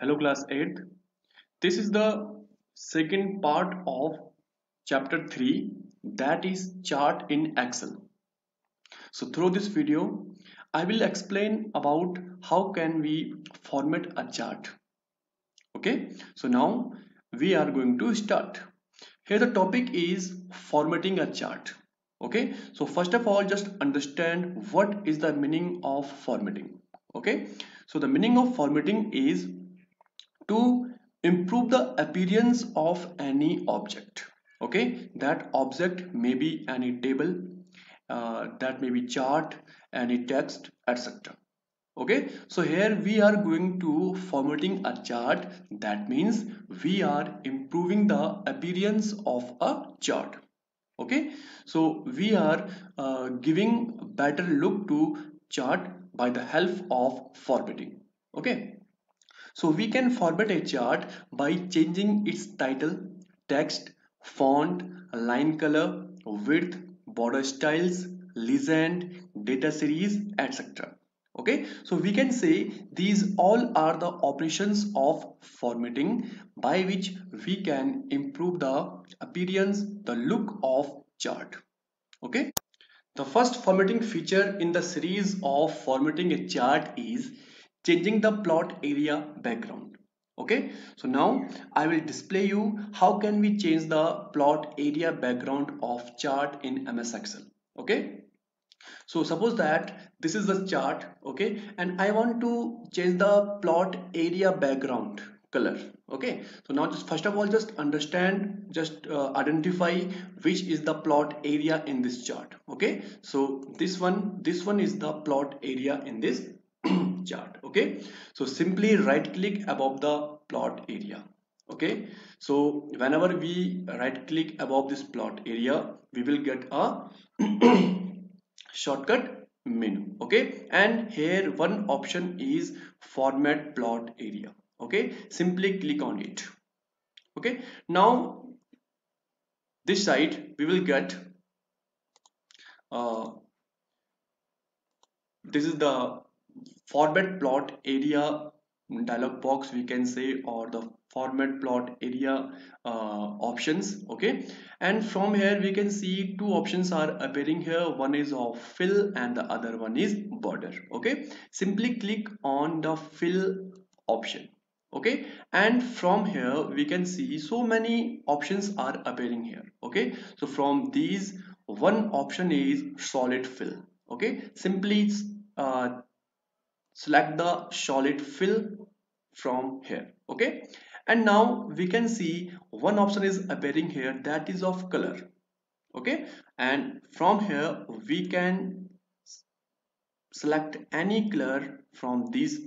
Hello class 8th. This is the second part of chapter 3 that is chart in Excel. So through this video I will explain about how can we format a chart. Okay so now we are going to start. Here the topic is formatting a chart. Okay so first of all just understand what is the meaning of formatting. Okay so the meaning of formatting is to improve the appearance of any object. Okay? That object may be any table uh, that may be chart any text etc okay? So here we are going to formatting a chart. That means we are improving the appearance of a chart. Okay? So we are uh, giving better look to chart by the help of formatting. Okay so we can format a chart by changing its title, text, font, line color, width, border styles, legend, data series, etc. Okay, so we can say these all are the operations of formatting by which we can improve the appearance, the look of chart. Okay, the first formatting feature in the series of formatting a chart is changing the plot area background. Okay? So now I will display you how can we change the plot area background of chart in MS Excel. Okay? So suppose that this is the chart okay? And I want to change the plot area background color okay? So now just first of all just understand just uh, identify which is the plot area in this chart okay? So this one this one is the plot area in this chart okay? So simply right click above the plot area okay? So whenever we right click above this plot area we will get a shortcut menu okay? And here one option is format plot area okay? Simply click on it okay? Now this side we will get uh, this is the format plot area dialog box we can say or the format plot area uh, options okay? And from here we can see two options are appearing here. One is of fill and the other one is border okay? Simply click on the fill option okay? And from here we can see so many options are appearing here okay? So from these one option is solid fill okay? Simply uh, select the solid fill from here okay? And now we can see one option is appearing here that is of color okay? And from here we can select any color from this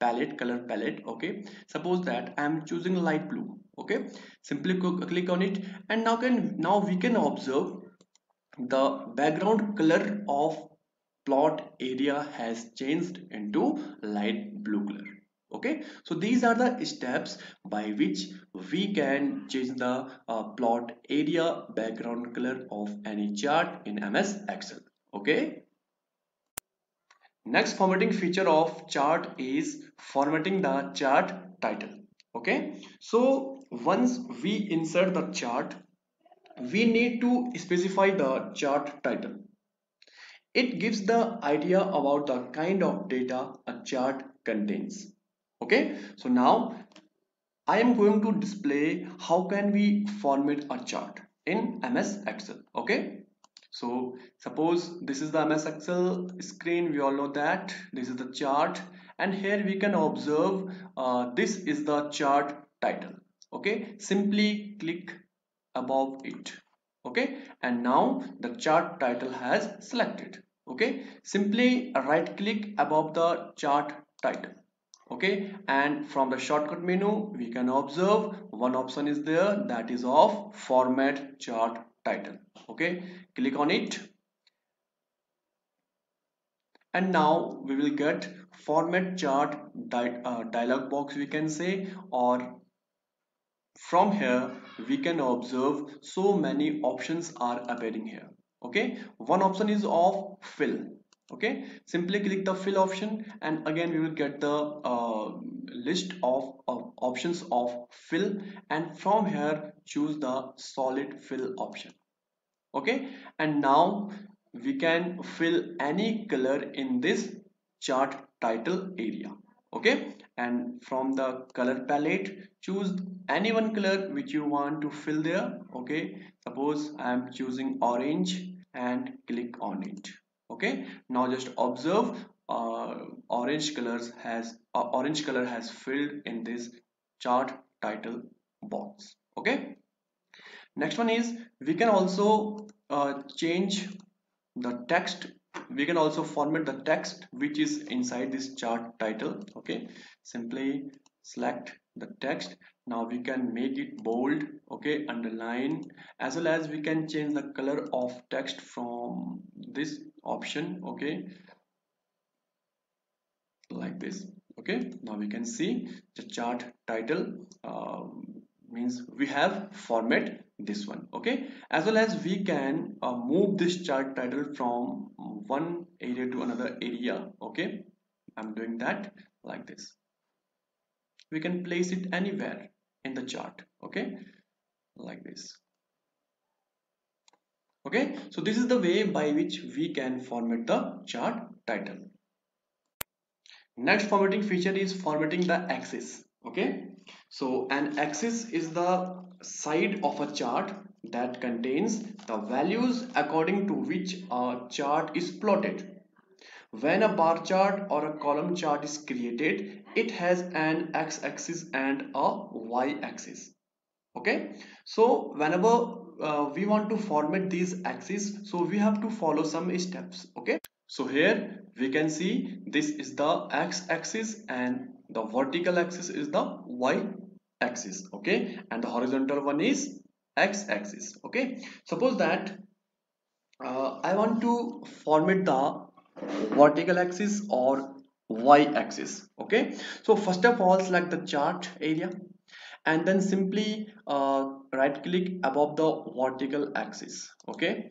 palette color palette okay? Suppose that i am choosing light blue okay? Simply click on it and now can now we can observe the background color of plot area has changed into light blue color. Okay? So these are the steps by which we can change the uh, plot area background color of any chart in ms excel. Okay? Next formatting feature of chart is formatting the chart title. Okay? So once we insert the chart we need to specify the chart title it gives the idea about the kind of data a chart contains. Okay, so now I am going to display how can we format a chart in MS Excel. Okay, so suppose this is the MS Excel screen. We all know that this is the chart and here we can observe uh, this is the chart title. Okay, simply click above it okay? And now the chart title has selected. Okay? Simply right click above the chart title. Okay? And from the shortcut menu we can observe one option is there that is of format chart title. Okay? Click on it. And now we will get format chart di uh, dialog box we can say or from here we can observe so many options are appearing here. Okay? One option is of fill. Okay? Simply click the fill option and again we will get the uh, list of, of options of fill and from here choose the solid fill option. Okay? And now we can fill any color in this chart title area. Okay and from the color palette choose any one color which you want to fill there okay? Suppose i am choosing orange and click on it okay? Now just observe uh, orange colors has uh, orange color has filled in this chart title box okay? Next one is we can also uh, change the text we can also format the text which is inside this chart title okay? Simply select the text. Now we can make it bold okay? Underline. As well as we can change the color of text from this option okay? Like this okay? Now we can see the chart title uh, means we have format this one okay? As well as we can uh, move this chart title from one area to another area okay? I'm doing that like this. We can place it anywhere in the chart okay? Like this. Okay? So this is the way by which we can format the chart title. Next formatting feature is formatting the axis okay so an axis is the side of a chart that contains the values according to which a chart is plotted. When a bar chart or a column chart is created, it has an x-axis and a y-axis. Okay, so whenever uh, we want to format these axes, so we have to follow some steps. Okay, so here we can see this is the x-axis and the vertical axis is the y axis okay? And the horizontal one is x axis okay? Suppose that uh, I want to format the vertical axis or y axis okay? So first of all select the chart area and then simply uh, right click above the vertical axis okay?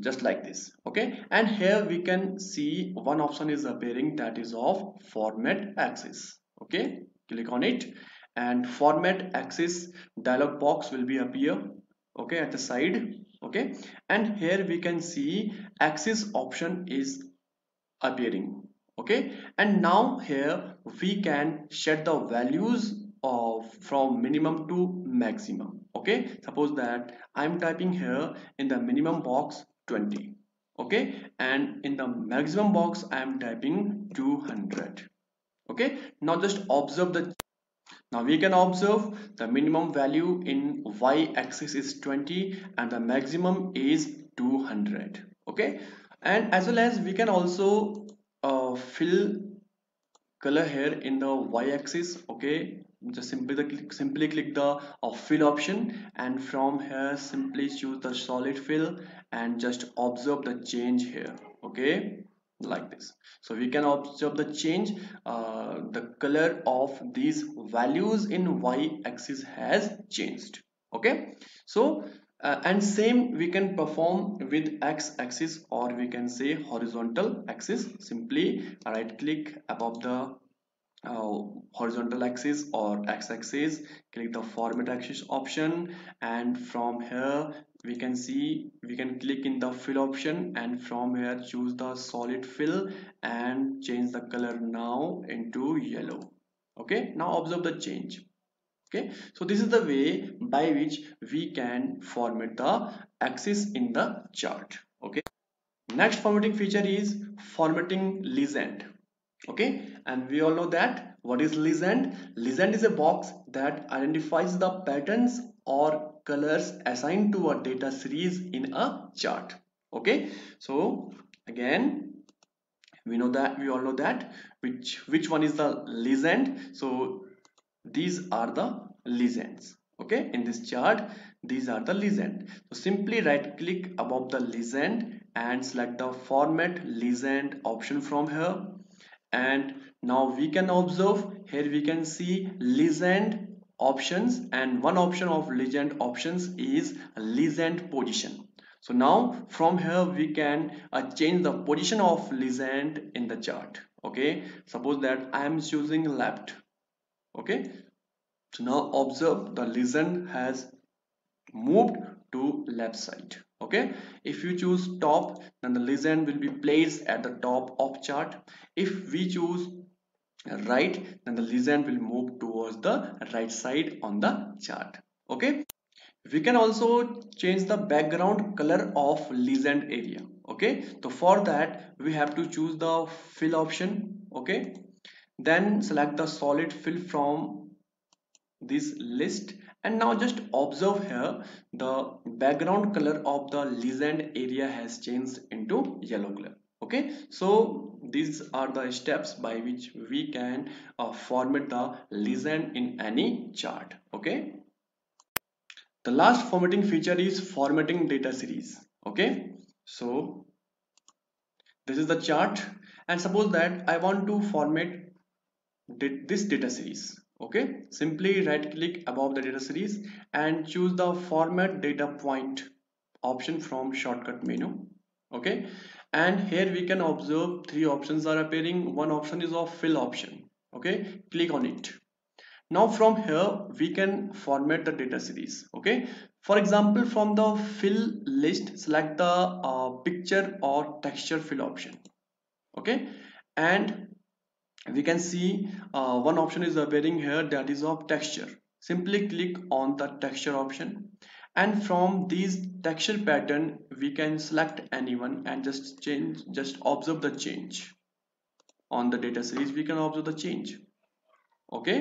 Just like this okay? And here we can see one option is appearing that is of format axis okay click on it. And format axis dialog box will be appear okay at the side okay. And here we can see axis option is appearing okay. And now here we can set the values of from minimum to maximum okay. Suppose that i'm typing here in the minimum box 20 okay. And in the maximum box i am typing 200 okay? Now just observe the now we can observe the minimum value in y-axis is 20 and the maximum is 200 okay? And as well as we can also uh, fill color here in the y-axis. Okay? Just simply the click, simply click the uh, fill option and from here simply choose the solid fill and just observe the change here. Okay like this. So we can observe the change uh, the color of these values in y-axis has changed. Okay? So uh, and same we can perform with x-axis or we can say horizontal axis. Simply right click above the uh, horizontal axis or x-axis click the format axis option and from here we can see we can click in the fill option and from here choose the solid fill and change the color now into yellow. Okay? Now observe the change. Okay? So this is the way by which we can format the axis in the chart. Okay? Next formatting feature is formatting legend. Okay? And we all know that. What is legend? Legend is a box that identifies the patterns or colors assigned to a data series in a chart. Okay? So again we know that we all know that which which one is the legend? So these are the legends. Okay? In this chart these are the legend. So simply right click above the legend and select the format legend option from here. And now we can observe here we can see legend options and one option of legend options is legend position. So now from here we can uh, change the position of legend in the chart okay? Suppose that I am choosing left okay? So now observe the legend has moved to left side okay? If you choose top then the legend will be placed at the top of chart. If we choose right then the legend will move towards the right side on the chart. Okay? We can also change the background color of legend area. Okay? So for that we have to choose the fill option. Okay? Then select the solid fill from this list. And now just observe here the background color of the legend area has changed into yellow color okay so these are the steps by which we can uh, format the legend in any chart. Okay? The last formatting feature is formatting data series. Okay? So this is the chart. And suppose that I want to format this data series. Okay? Simply right click above the data series and choose the format data point option from shortcut menu. Okay and here we can observe three options are appearing. One option is of fill option. Okay? Click on it. Now from here we can format the data series. Okay? For example from the fill list select the uh, picture or texture fill option. Okay? And we can see uh, one option is appearing here that is of texture. Simply click on the texture option and from these texture pattern we can select anyone and just change just observe the change. On the data series we can observe the change. Okay?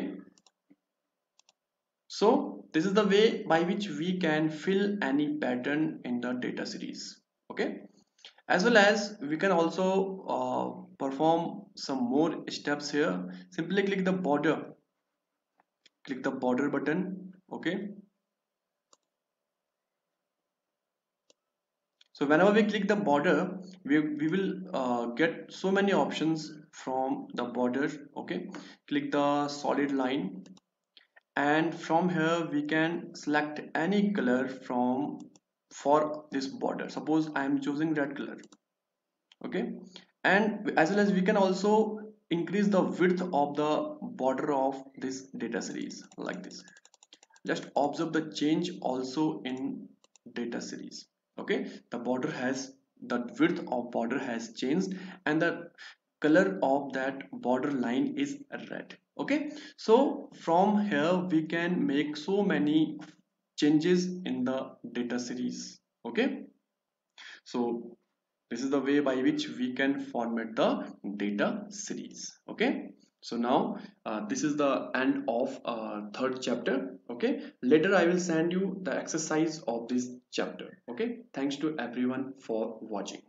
So this is the way by which we can fill any pattern in the data series. Okay? As well as we can also uh, perform some more steps here. Simply click the border. Click the border button. Okay so whenever we click the border we, we will uh, get so many options from the border okay? Click the solid line. And from here we can select any color from for this border. Suppose I am choosing red color okay? And as well as we can also increase the width of the border of this data series like this. Just observe the change also in data series okay? The border has the width of border has changed and the color of that border line is red. Okay? So from here we can make so many changes in the data series. Okay? So this is the way by which we can format the data series. Okay so now uh, this is the end of uh, third chapter okay? Later i will send you the exercise of this chapter okay? Thanks to everyone for watching